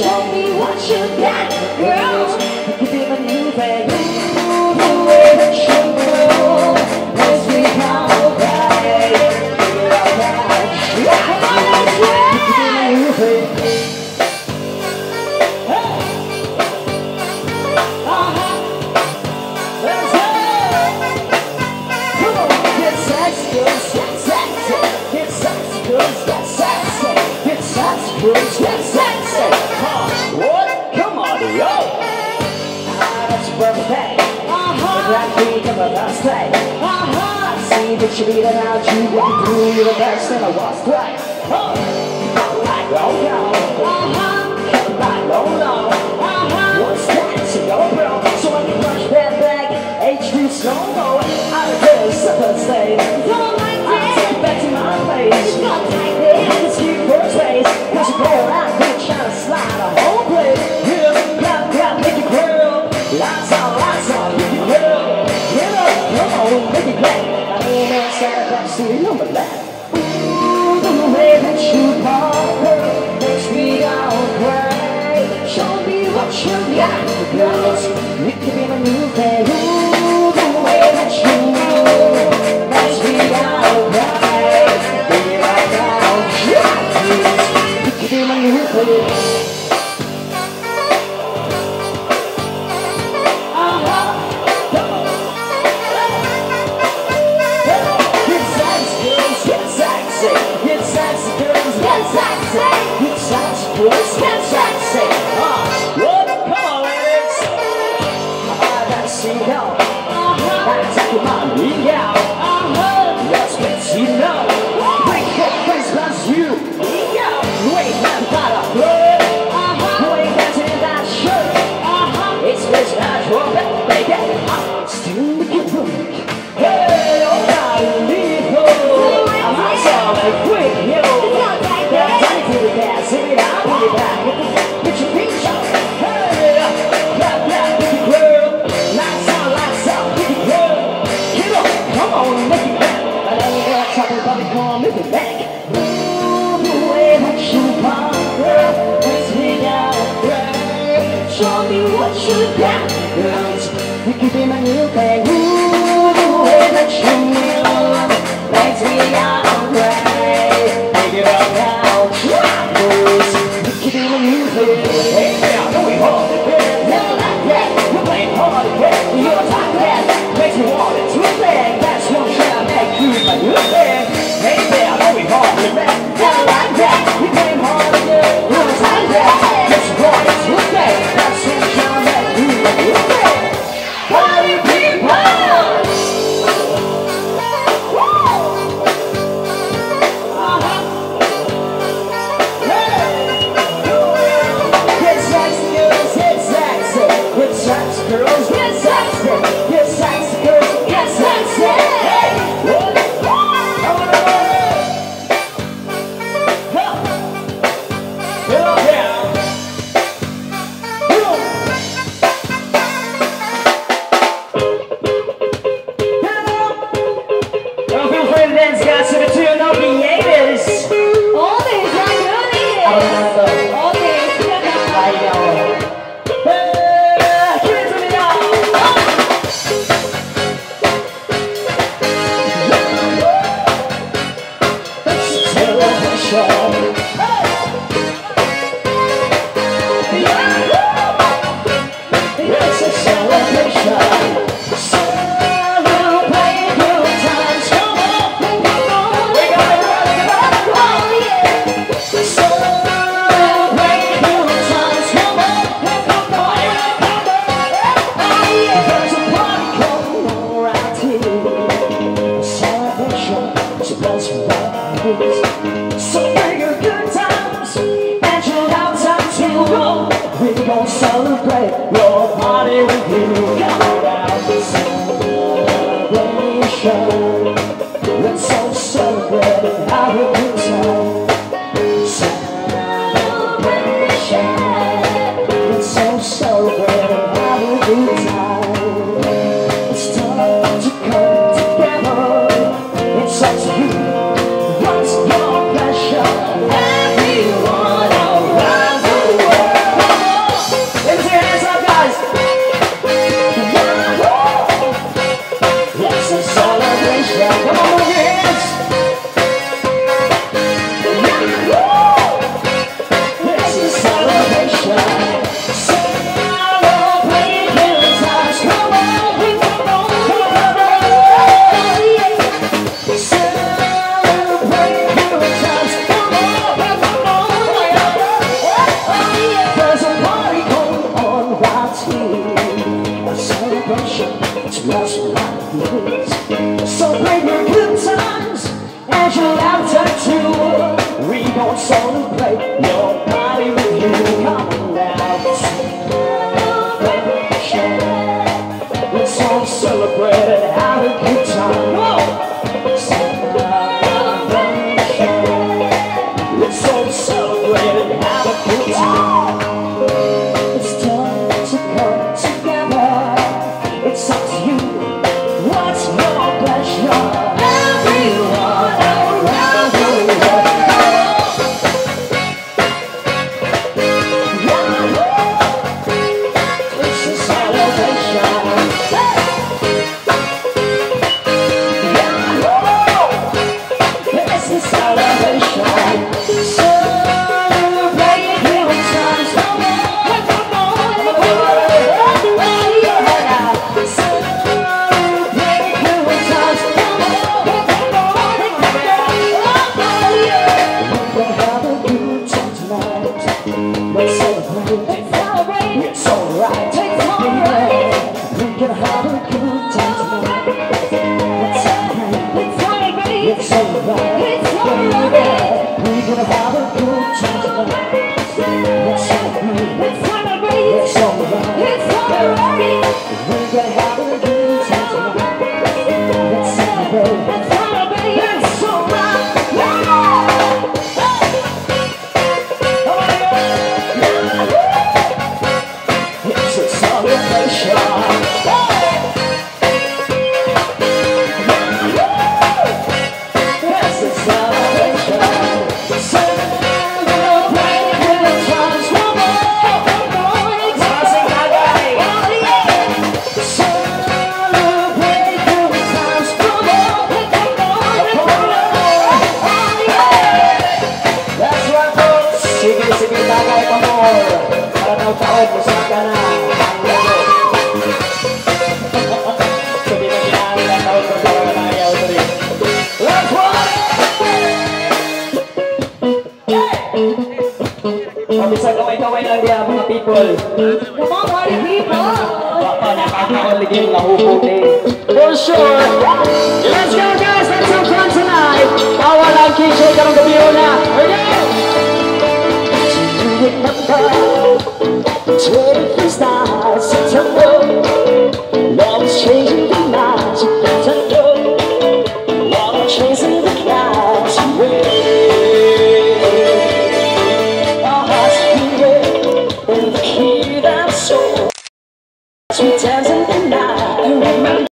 Show me what you got, girl. Give me my new way. much for the pay. Black a best play. Uh-huh. I've that you beat it out, you went through, you're the best in a lost play. Oh. Like low, low. Uh-huh. Like low, low. Uh-huh. What's that? So a bro. So when you punch that bag, H2 slow-mo, out of this, I. make it clap. I know a man side by side, number nine. control. so A celebration to lost So bring your good times and your laughter too We gon' celebrate your party with you. Come now. Celebration. Let's all celebrate how to Come on. For sure. Let's go, guys. Let's have fun tonight. Power lang King J. Karong gabi. Here we go.